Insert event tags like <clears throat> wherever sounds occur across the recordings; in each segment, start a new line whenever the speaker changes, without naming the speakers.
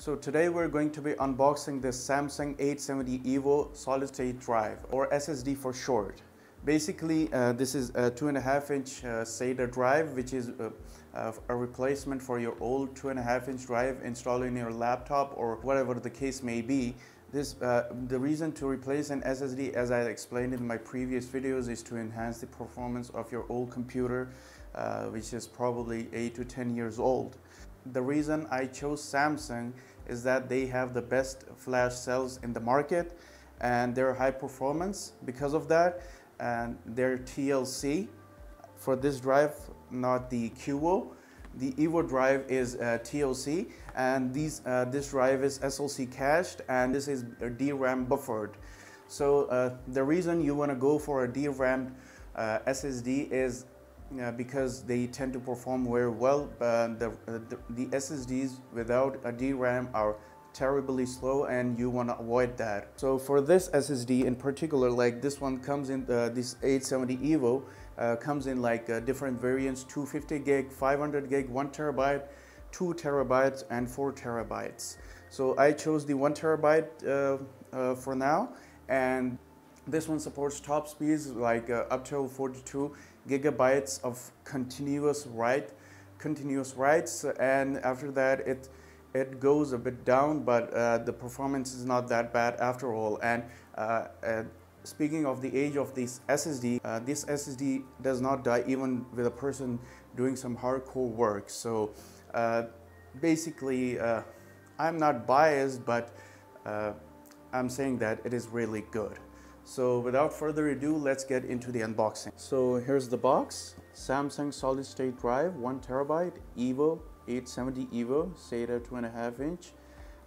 So today we're going to be unboxing this Samsung 870 EVO solid state drive or SSD for short. Basically uh, this is a two and a half inch uh, SATA drive which is uh, uh, a replacement for your old two and a half inch drive installed in your laptop or whatever the case may be. This, uh, the reason to replace an SSD as I explained in my previous videos is to enhance the performance of your old computer which is probably 8 to 10 years old. The reason I chose Samsung is that they have the best flash cells in the market and they're high performance because of that and their TLC for this drive not the QVO the Evo drive is uh, TLC and these, uh, this drive is SLC cached and this is DRAM buffered. So uh, the reason you want to go for a DRAM uh, SSD is uh, because they tend to perform very well. Uh, the, the, the, SSDs without a DRAM are terribly slow and you want to avoid that. So for this SSD in particular, like this one comes in uh, this 870 EVO, uh, comes in like uh, different variants, 250 gig, 500 gig, 1 terabyte, 2 terabytes and 4 terabytes. So I chose the 1 terabyte uh, for now and this one supports top speeds like uh, up to 42 gigabytes of continuous write, continuous writes, and after that it it goes a bit down, but uh, the performance is not that bad after all. And uh, uh speaking of the age of this SSD, uh, this SSD does not die even with a person doing some hardcore work. So uh, basically, I'm not biased, but I'm saying that it is really good. So without further ado, let's get into the unboxing. So here's the box. Samsung solid state drive, one terabyte, EVO 870 EVO, SATA two and a half inch.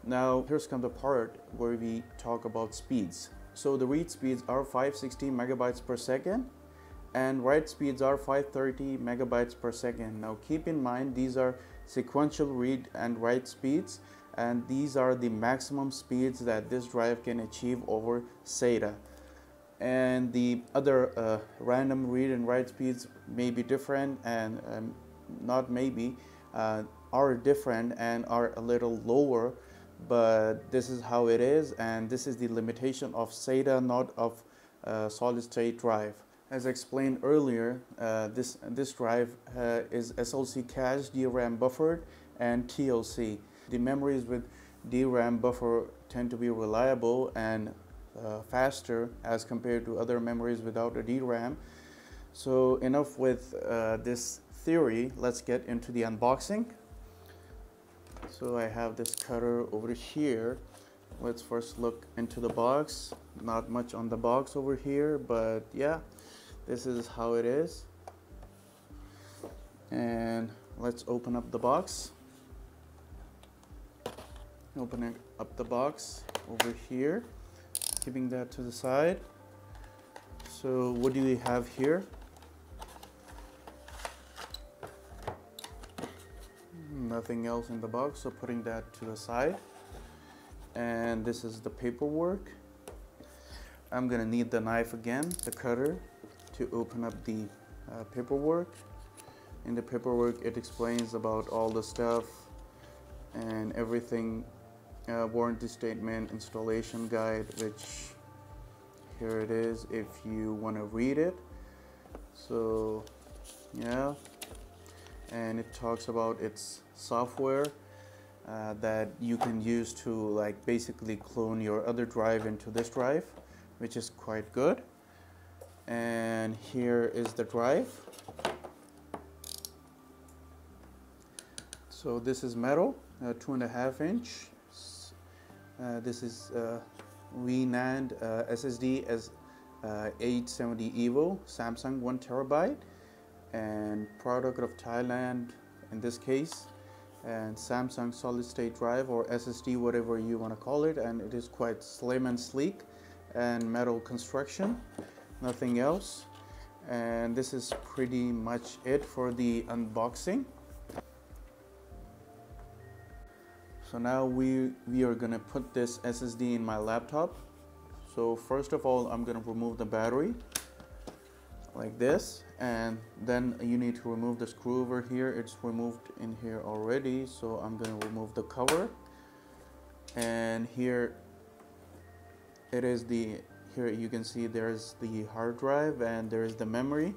Now here's come the part where we talk about speeds. So the read speeds are 560 megabytes per second and write speeds are 530 megabytes per second. Now keep in mind these are sequential read and write speeds and these are the maximum speeds that this drive can achieve over SATA and the other uh, random read and write speeds may be different and um, not maybe uh, are different and are a little lower but this is how it is and this is the limitation of SATA not of uh, solid state drive. As explained earlier uh, this this drive uh, is SLC cache DRAM buffered and TLC the memories with DRAM buffer tend to be reliable and uh, faster as compared to other memories without a DRAM. So enough with uh, this theory, let's get into the unboxing. So I have this cutter over here. Let's first look into the box. Not much on the box over here, but yeah, this is how it is. And let's open up the box. Opening up the box over here keeping that to the side. So what do we have here? Nothing else in the box, so putting that to the side. And this is the paperwork. I'm gonna need the knife again, the cutter, to open up the uh, paperwork. In the paperwork, it explains about all the stuff and everything uh, warranty statement installation guide which here it is if you want to read it. So yeah. And it talks about its software uh, that you can use to like basically clone your other drive into this drive which is quite good. And here is the drive. So this is metal uh, two and a half inch this is uh, VNAND uh, SSD as 870 EVO Samsung 1 terabyte and product of Thailand in this case and Samsung solid state drive or SSD whatever you want to call it and it is quite slim and sleek and metal construction nothing else. And this is pretty much it for the unboxing So now we, we are gonna put this SSD in my laptop. So first of all, I'm gonna remove the battery like this and then you need to remove the screw over here. It's removed in here already so I'm gonna remove the cover. And here it is the here you can see there's the hard drive and there's the memory.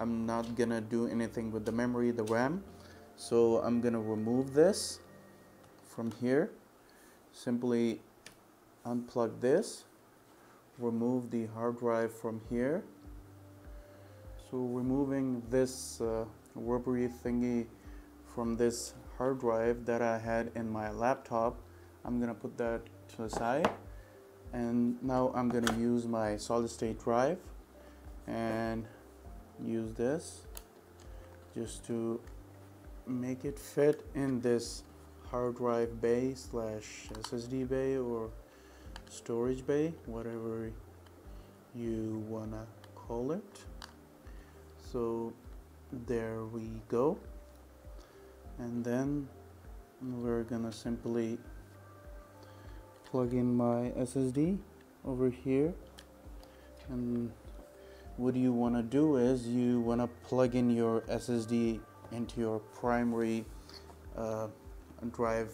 I'm not gonna do anything with the memory the RAM. So I'm gonna remove this from here. Simply unplug this remove the hard drive from here. So removing this uh, rubbery thingy from this hard drive that I had in my laptop I'm gonna put that to the side. And now I'm gonna use my solid state drive and use this just to make it fit in this hard drive bay slash SSD bay or storage bay whatever you wanna call it. So there we go. And then we're gonna simply plug in my SSD over here. And what you want to do is you want to plug in your SSD into your primary uh, drive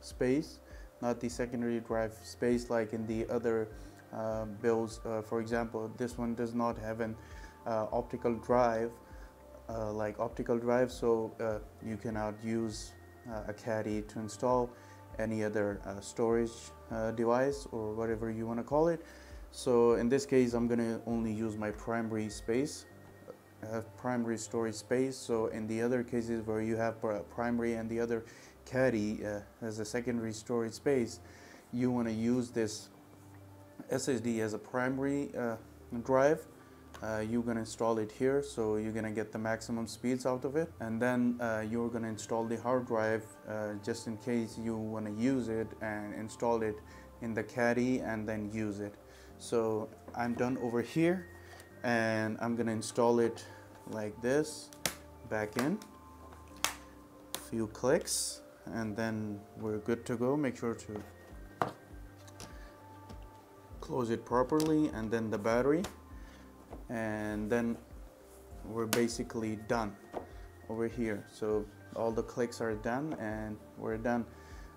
space not the secondary drive space like in the other uh, builds uh, for example this one does not have an uh, optical drive uh, like optical drive so uh, you cannot use a caddy to install any other uh, storage uh, device or whatever you want to call it. So in this case I'm gonna only use my primary space uh, primary storage space. So in the other cases where you have primary and the other caddy uh, as a secondary storage space you want to use this SSD as a primary uh, drive uh, you're going to install it here so you're going to get the maximum speeds out of it and then uh, you're going to install the hard drive uh, just in case you want to use it and install it in the caddy and then use it. So I'm done over here and I'm going to install it like this back in. Few clicks and then we're good to go. Make sure to close it properly and then the battery and then we're basically done over here. So all the clicks are done and we're done.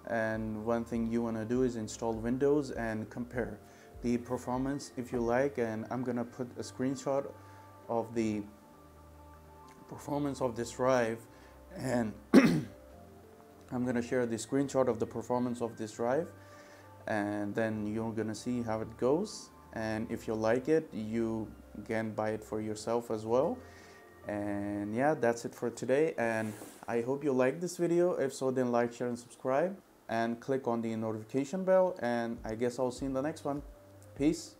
And one thing you want to do is install Windows and compare the performance if you like and I'm gonna put a screenshot of the performance of this drive and <clears throat> I'm gonna share the screenshot of the performance of this drive and then you're gonna see how it goes. And if you like it you can buy it for yourself as well. And yeah that's it for today. And I hope you like this video. If so then like share and subscribe. And click on the notification bell. And I guess I'll see you in the next one. Peace